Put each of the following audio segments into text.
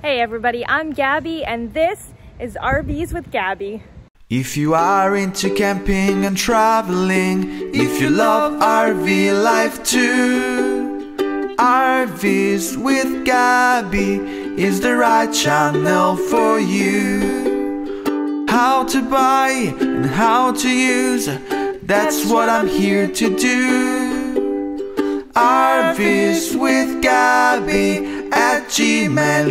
Hey everybody, I'm Gabby and this is RVs with Gabby. If you are into camping and traveling, if you love RV life too, RVs with Gabby is the right channel for you. How to buy and how to use, that's what I'm here to do. RVs with Gabby gmail.com.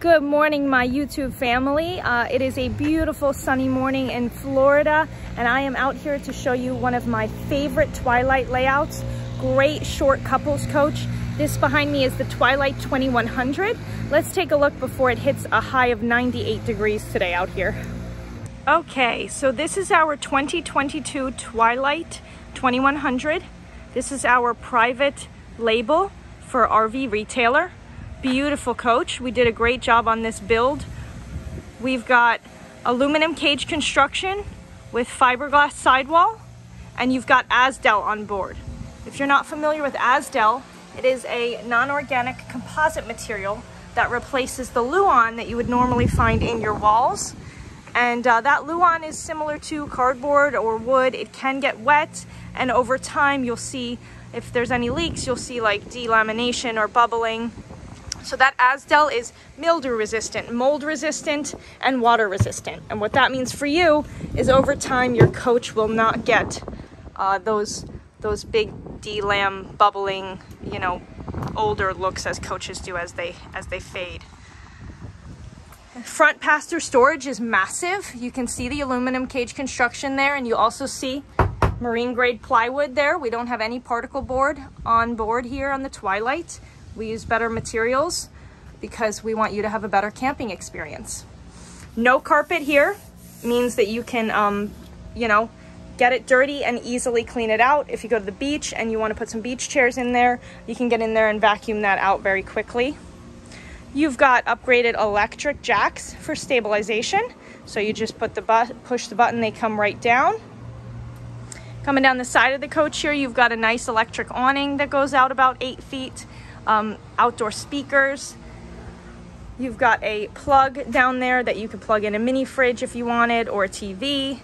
Good morning, my YouTube family. Uh, it is a beautiful sunny morning in Florida, and I am out here to show you one of my favorite Twilight layouts. Great short couples coach. This behind me is the Twilight 2100. Let's take a look before it hits a high of 98 degrees today out here. Okay, so this is our 2022 Twilight 2100. This is our private label for RV retailer. Beautiful coach. We did a great job on this build. We've got aluminum cage construction with fiberglass sidewall and you've got Azdel on board. If you're not familiar with Azdel, it is a non-organic composite material that replaces the Luan that you would normally find in your walls. And uh, that Luan is similar to cardboard or wood. It can get wet and over time you'll see if there's any leaks you'll see like delamination or bubbling. So that Azdel is mildew resistant, mold resistant, and water resistant. And what that means for you is over time your coach will not get uh, those those big delam bubbling, you know, older looks as coaches do as they as they fade. Front pass-through storage is massive. You can see the aluminum cage construction there and you also see marine grade plywood there. We don't have any particle board on board here on the Twilight. We use better materials because we want you to have a better camping experience. No carpet here means that you can, um, you know, get it dirty and easily clean it out. If you go to the beach and you want to put some beach chairs in there, you can get in there and vacuum that out very quickly. You've got upgraded electric jacks for stabilization. So you just put the push the button, they come right down. Coming down the side of the coach here, you've got a nice electric awning that goes out about eight feet, um, outdoor speakers. You've got a plug down there that you can plug in a mini fridge if you wanted or a TV.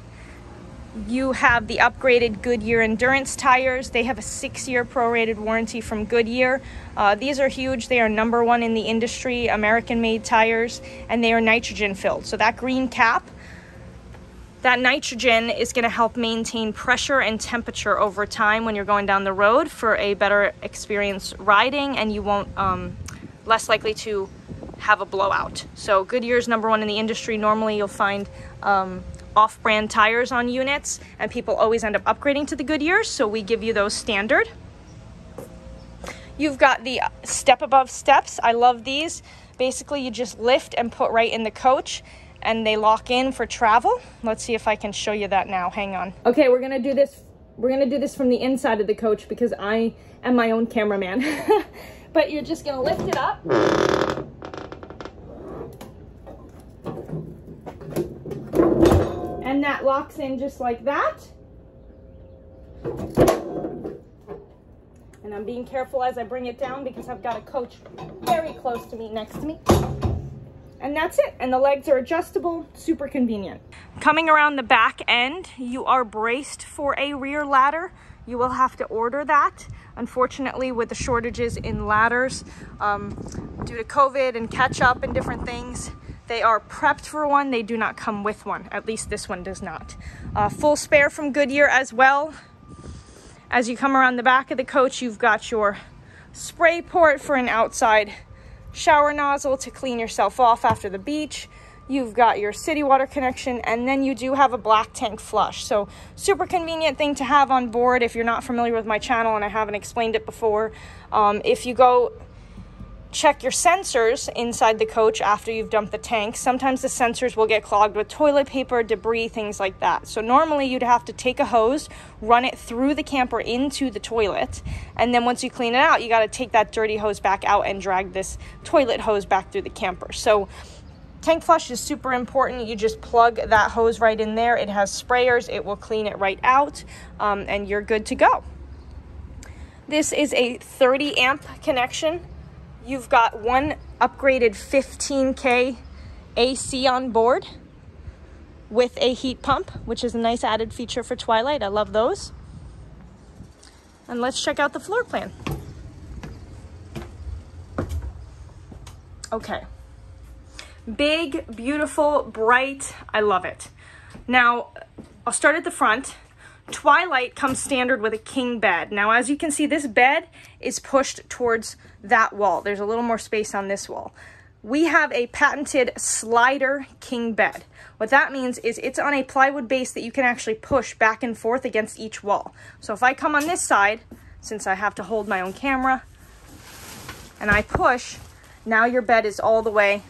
You have the upgraded Goodyear Endurance tires. They have a six-year prorated warranty from Goodyear. Uh, these are huge. They are number one in the industry, American-made tires, and they are nitrogen filled. So that green cap that nitrogen is going to help maintain pressure and temperature over time when you're going down the road for a better experience riding and you won't um, less likely to have a blowout. So Goodyear's number one in the industry. Normally you'll find um, off-brand tires on units and people always end up upgrading to the Goodyears so we give you those standard. You've got the step above steps. I love these. Basically you just lift and put right in the coach and they lock in for travel. Let's see if I can show you that now. Hang on. Okay, we're gonna do this. We're gonna do this from the inside of the coach because I am my own cameraman. but you're just gonna lift it up. And that locks in just like that. And I'm being careful as I bring it down because I've got a coach very close to me, next to me. And that's it. And the legs are adjustable, super convenient. Coming around the back end, you are braced for a rear ladder. You will have to order that. Unfortunately, with the shortages in ladders, um, due to COVID and catch up and different things, they are prepped for one. They do not come with one. At least this one does not. Uh, full spare from Goodyear as well. As you come around the back of the coach, you've got your spray port for an outside shower nozzle to clean yourself off after the beach. You've got your city water connection, and then you do have a black tank flush. So super convenient thing to have on board if you're not familiar with my channel and I haven't explained it before. Um, if you go check your sensors inside the coach after you've dumped the tank. Sometimes the sensors will get clogged with toilet paper, debris, things like that. So normally you'd have to take a hose, run it through the camper into the toilet, and then once you clean it out, you got to take that dirty hose back out and drag this toilet hose back through the camper. So Tank flush is super important. You just plug that hose right in there. It has sprayers. It will clean it right out, um, and you're good to go. This is a 30 amp connection You've got one upgraded 15K AC on board with a heat pump, which is a nice added feature for Twilight. I love those. And let's check out the floor plan. Okay. Big, beautiful, bright. I love it. Now, I'll start at the front. Twilight comes standard with a king bed. Now, as you can see, this bed is pushed towards that wall. There's a little more space on this wall. We have a patented slider king bed. What that means is it's on a plywood base that you can actually push back and forth against each wall. So if I come on this side, since I have to hold my own camera, and I push, now your bed is all the way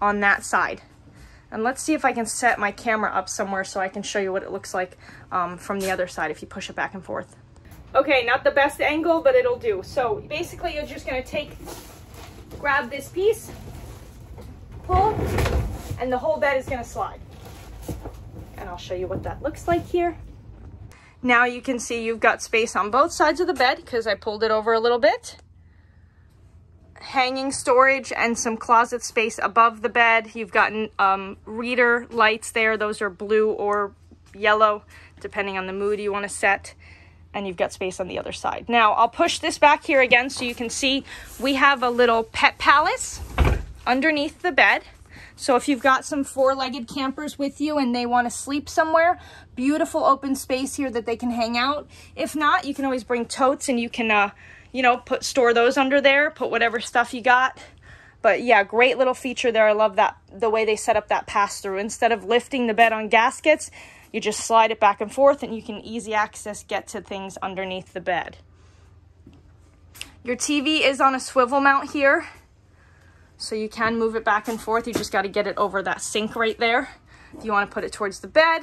on that side. And let's see if I can set my camera up somewhere so I can show you what it looks like um, from the other side if you push it back and forth. Okay, not the best angle, but it'll do. So basically you're just gonna take, grab this piece, pull, and the whole bed is gonna slide. And I'll show you what that looks like here. Now you can see you've got space on both sides of the bed because I pulled it over a little bit hanging storage and some closet space above the bed. You've got um, reader lights there. Those are blue or yellow, depending on the mood you want to set. And you've got space on the other side. Now, I'll push this back here again so you can see we have a little pet palace underneath the bed. So if you've got some four-legged campers with you and they want to sleep somewhere, beautiful open space here that they can hang out. If not, you can always bring totes and you can uh, you know, put store those under there, put whatever stuff you got. But yeah, great little feature there. I love that the way they set up that pass through. Instead of lifting the bed on gaskets, you just slide it back and forth and you can easy access get to things underneath the bed. Your TV is on a swivel mount here. So you can move it back and forth. You just got to get it over that sink right there. If you want to put it towards the bed.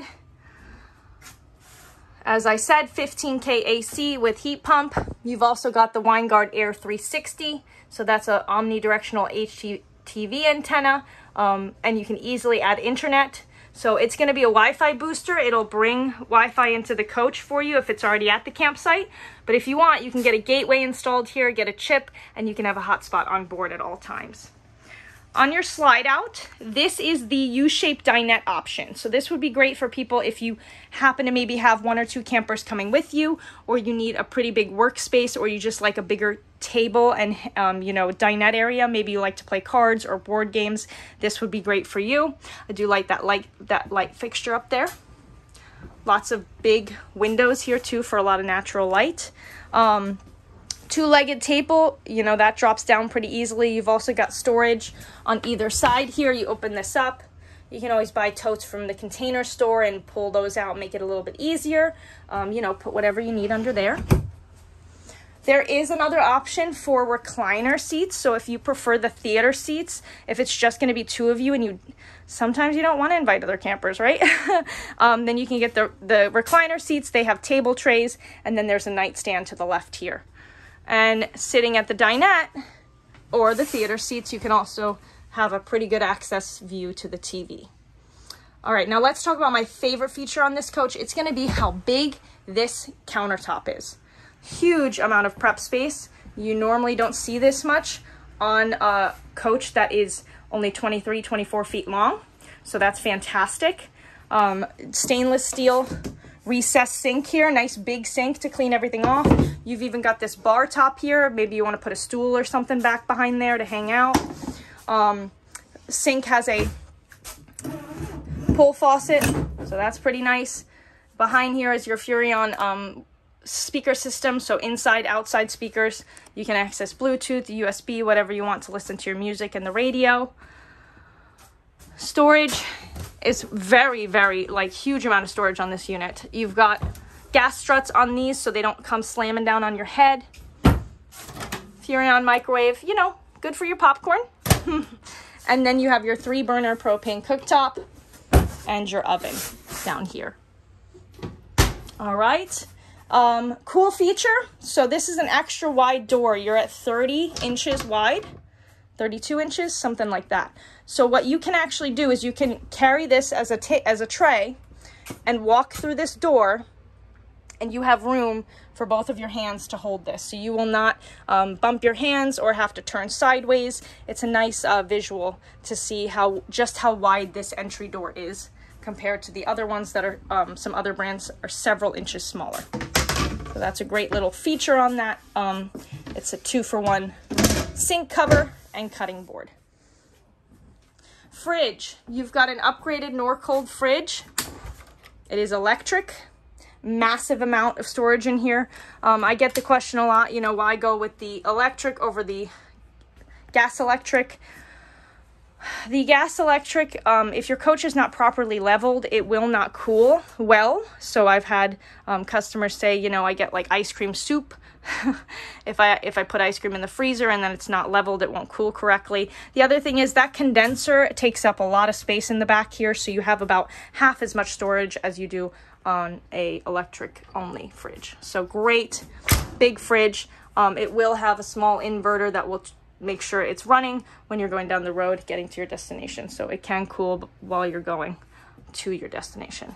As I said, 15K AC with heat pump. You've also got the Winegard Air 360. So that's an omnidirectional HDTV antenna. Um, and you can easily add internet. So it's going to be a Wi-Fi booster. It'll bring Wi-Fi into the coach for you if it's already at the campsite. But if you want, you can get a gateway installed here, get a chip, and you can have a hotspot on board at all times. On your slide out, this is the U-shaped dinette option. So this would be great for people if you happen to maybe have one or two campers coming with you, or you need a pretty big workspace, or you just like a bigger table and, um, you know, dinette area. Maybe you like to play cards or board games. This would be great for you. I do like that light, that light fixture up there. Lots of big windows here too for a lot of natural light. Um, two-legged table, you know, that drops down pretty easily. You've also got storage on either side here. You open this up. You can always buy totes from the container store and pull those out, make it a little bit easier. Um, you know, put whatever you need under there. There is another option for recliner seats. So if you prefer the theater seats, if it's just going to be two of you and you sometimes you don't want to invite other campers, right? um, then you can get the, the recliner seats. They have table trays and then there's a nightstand to the left here. And sitting at the dinette or the theater seats, you can also have a pretty good access view to the TV. All right, now let's talk about my favorite feature on this coach. It's gonna be how big this countertop is. Huge amount of prep space. You normally don't see this much on a coach that is only 23, 24 feet long. So that's fantastic. Um, stainless steel recessed sink here, nice big sink to clean everything off. You've even got this bar top here. Maybe you want to put a stool or something back behind there to hang out. Um, sink has a pull faucet, so that's pretty nice. Behind here is your Furrion um, speaker system, so inside, outside speakers. You can access Bluetooth, USB, whatever you want to listen to your music and the radio. Storage is very, very, like, huge amount of storage on this unit. You've got gas struts on these so they don't come slamming down on your head. Furrion microwave, you know, good for your popcorn. and then you have your three burner propane cooktop and your oven down here. All right. Um, cool feature. So this is an extra wide door. You're at 30 inches wide, 32 inches, something like that. So what you can actually do is you can carry this as a, as a tray and walk through this door and you have room for both of your hands to hold this. So you will not um, bump your hands or have to turn sideways. It's a nice uh, visual to see how just how wide this entry door is compared to the other ones that are, um, some other brands are several inches smaller. So that's a great little feature on that. Um, it's a two for one sink cover and cutting board. Fridge. You've got an upgraded Norcold fridge. It is electric massive amount of storage in here. Um, I get the question a lot, you know, why go with the electric over the gas electric? The gas electric, um, if your coach is not properly leveled, it will not cool well. So I've had um, customers say, you know, I get like ice cream soup. if I if I put ice cream in the freezer and then it's not leveled, it won't cool correctly. The other thing is that condenser takes up a lot of space in the back here, so you have about half as much storage as you do on a electric only fridge. So great big fridge. Um, it will have a small inverter that will make sure it's running when you're going down the road getting to your destination. So it can cool while you're going to your destination.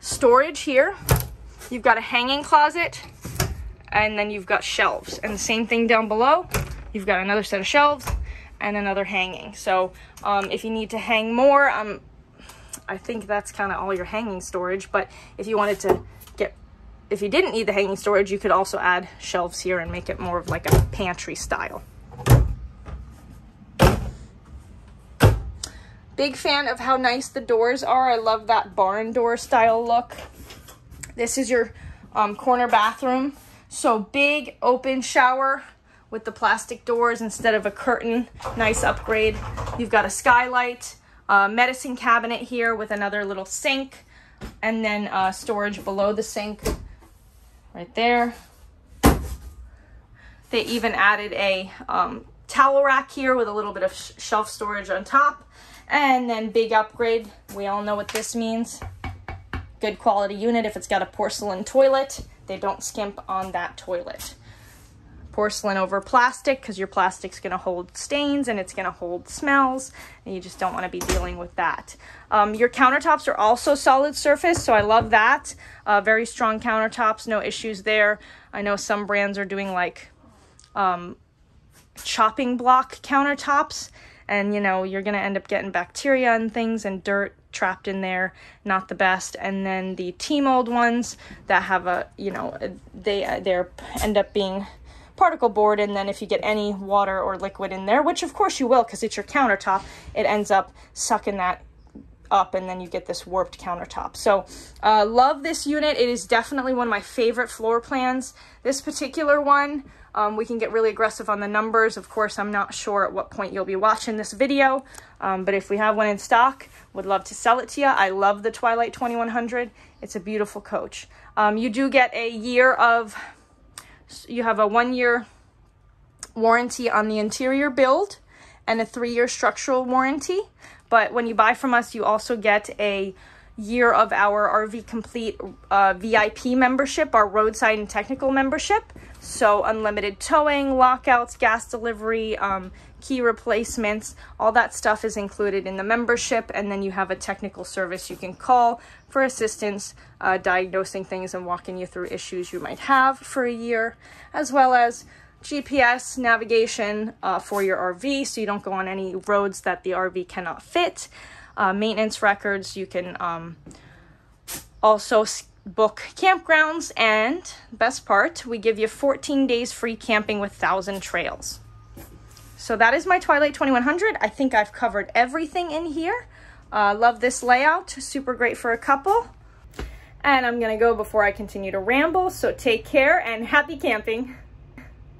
Storage here. You've got a hanging closet and then you've got shelves. And the same thing down below. You've got another set of shelves and another hanging. So um, if you need to hang more, um, I think that's kind of all your hanging storage. But if you wanted to if you didn't need the hanging storage, you could also add shelves here and make it more of like a pantry style. Big fan of how nice the doors are. I love that barn door style look. This is your um, corner bathroom. So big open shower with the plastic doors instead of a curtain. Nice upgrade. You've got a skylight uh, medicine cabinet here with another little sink and then uh, storage below the sink right there. They even added a um, towel rack here with a little bit of sh shelf storage on top. And then big upgrade. We all know what this means. Good quality unit if it's got a porcelain toilet. They don't skimp on that toilet porcelain over plastic because your plastic's going to hold stains and it's going to hold smells and you just don't want to be dealing with that. Um, your countertops are also solid surface, so I love that. Uh, very strong countertops, no issues there. I know some brands are doing like um, chopping block countertops and you know you're going to end up getting bacteria and things and dirt trapped in there not the best and then the T-mold ones that have a you know they they end up being particle board and then if you get any water or liquid in there, which of course you will because it's your countertop, it ends up sucking that up and then you get this warped countertop. So uh, love this unit. It is definitely one of my favorite floor plans. This particular one, um, we can get really aggressive on the numbers. Of course, I'm not sure at what point you'll be watching this video, um, but if we have one in stock, would love to sell it to you. I love the Twilight 2100. It's a beautiful coach. Um, you do get a year of you have a one year warranty on the interior build and a three year structural warranty. But when you buy from us, you also get a year of our RV Complete uh, VIP membership, our roadside and technical membership. So unlimited towing, lockouts, gas delivery, um, key replacements, all that stuff is included in the membership. And then you have a technical service you can call for assistance, uh, diagnosing things and walking you through issues you might have for a year, as well as GPS navigation uh, for your RV so you don't go on any roads that the RV cannot fit. Uh, maintenance records, you can um, also book campgrounds, and best part, we give you 14 days free camping with Thousand Trails. So that is my Twilight 2100. I think I've covered everything in here. Uh, love this layout, super great for a couple. And I'm gonna go before I continue to ramble, so take care and happy camping.